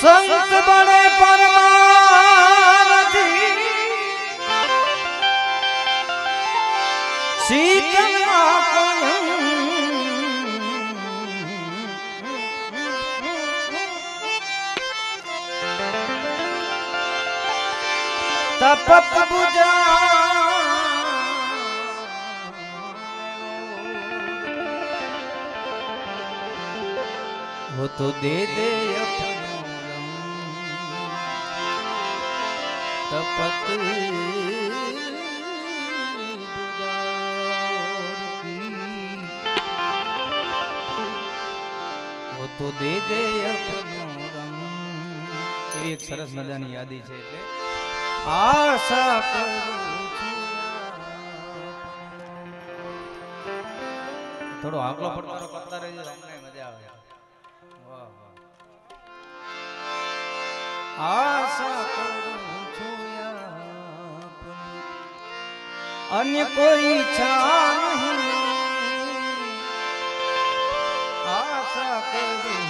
સંત બને પરમાનથી શીતળમાં પણ તપત બુજા वो तो दे दे अपना એક સરસ મજાની યાદી છે એટલે આશા થોડો આગલો પડકારો કરતા રહેજો તમને મજા આવે. આશા અન્ય કોઈ ઈચ્છા નહીં. આશા કરું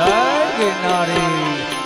જય ગિરનારી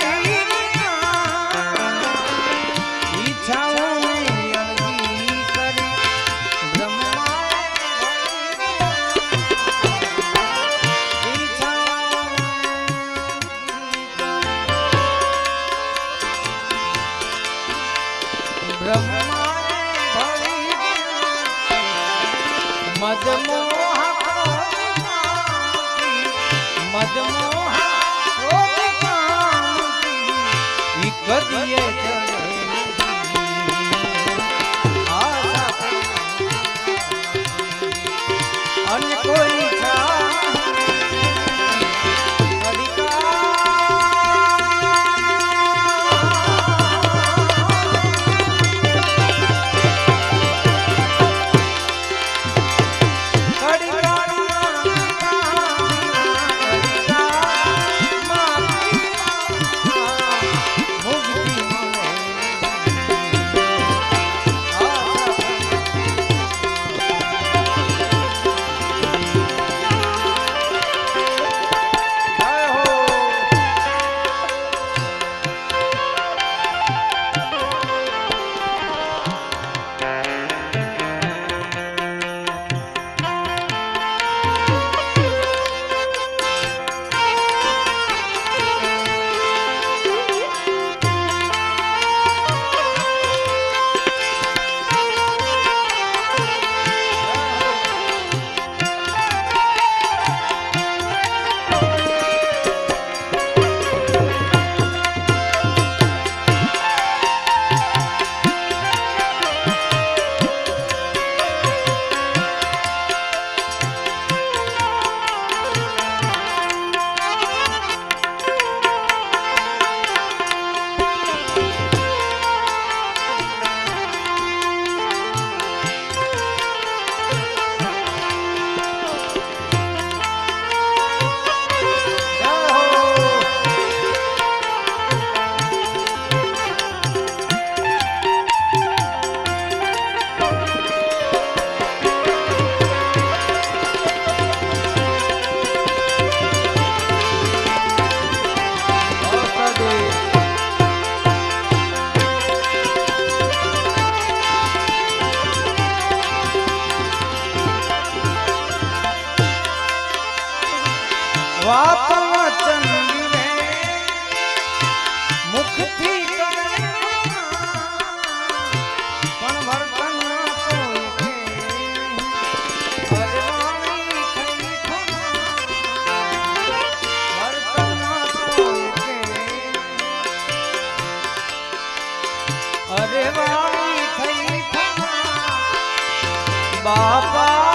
Devi થઈ બાપા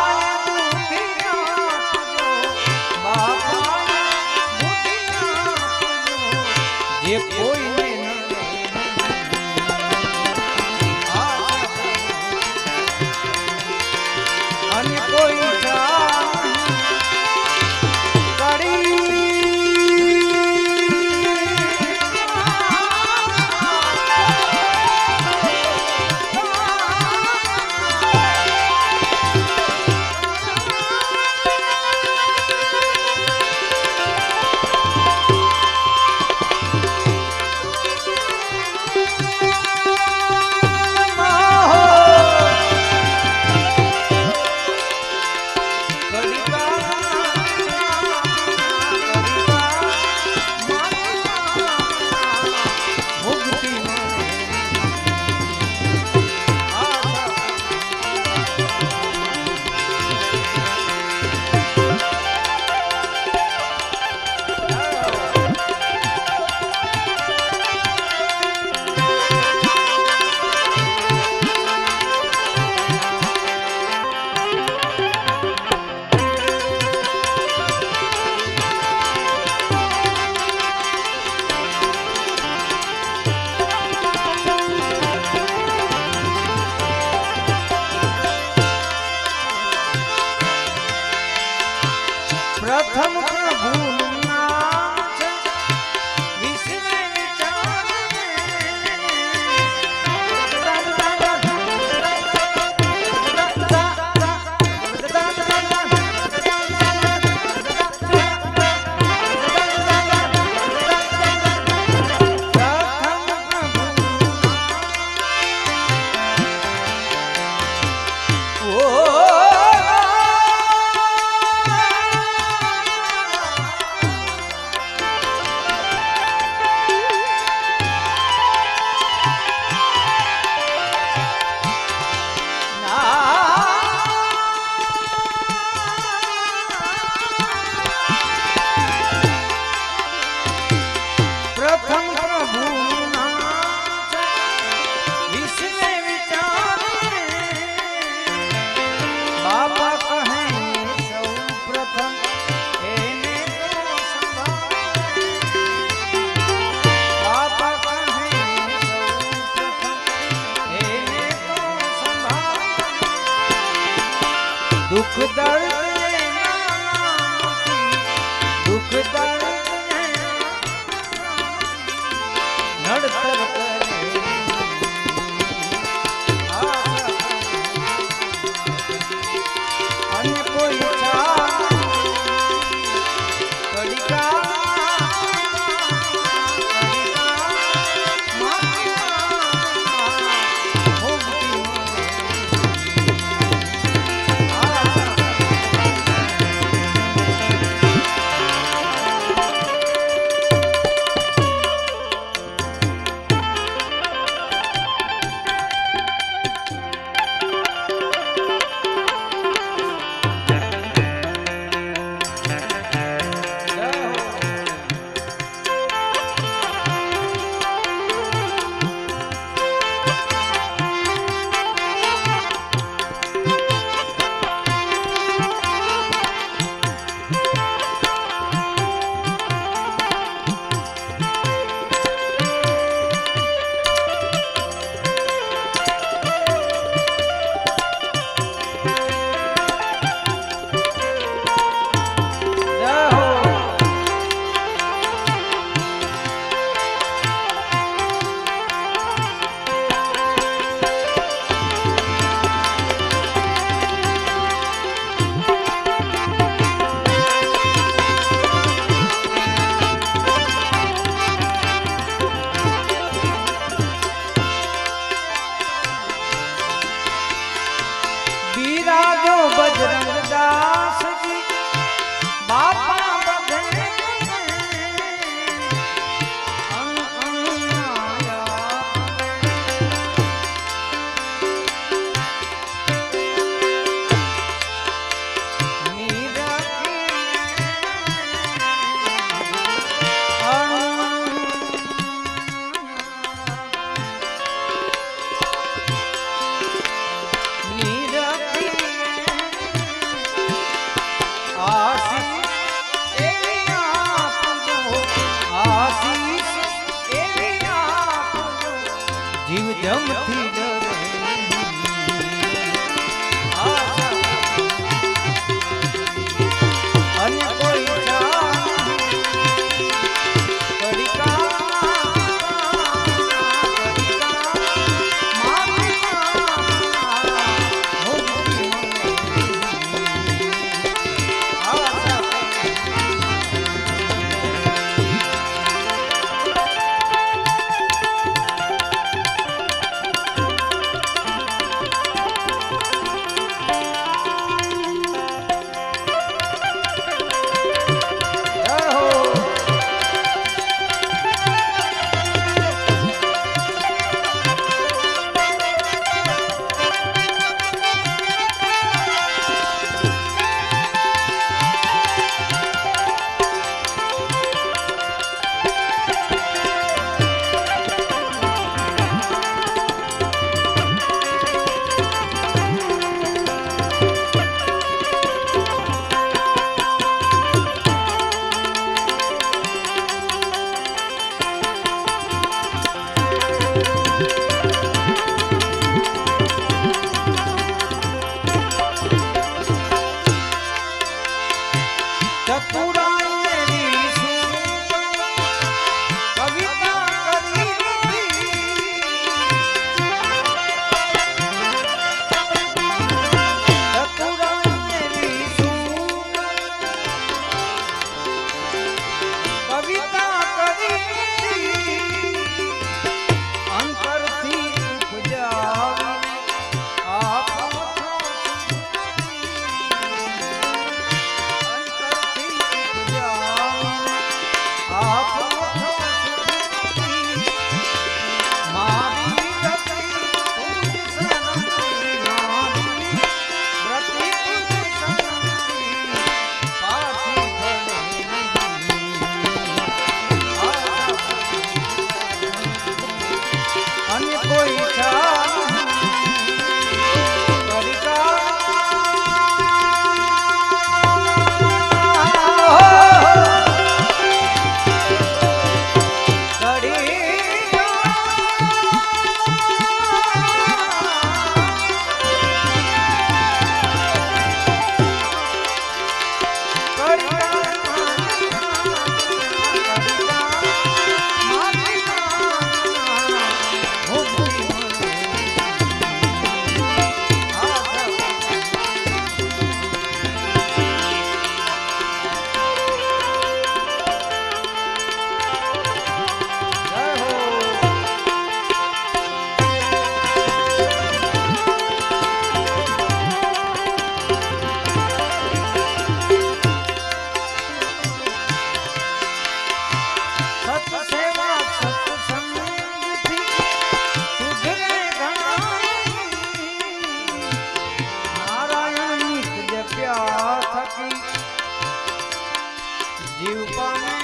જીવ પામે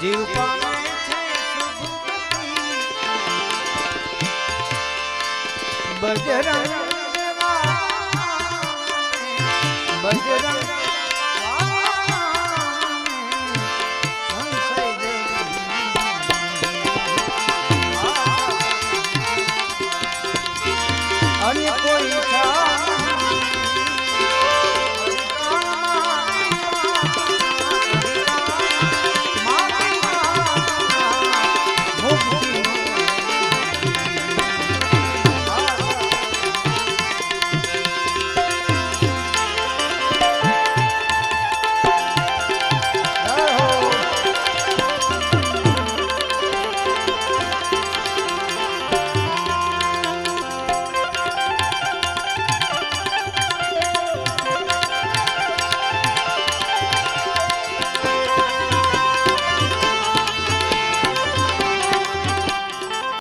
જીવ પામે બજરંગ બજરંગ અને કોઈ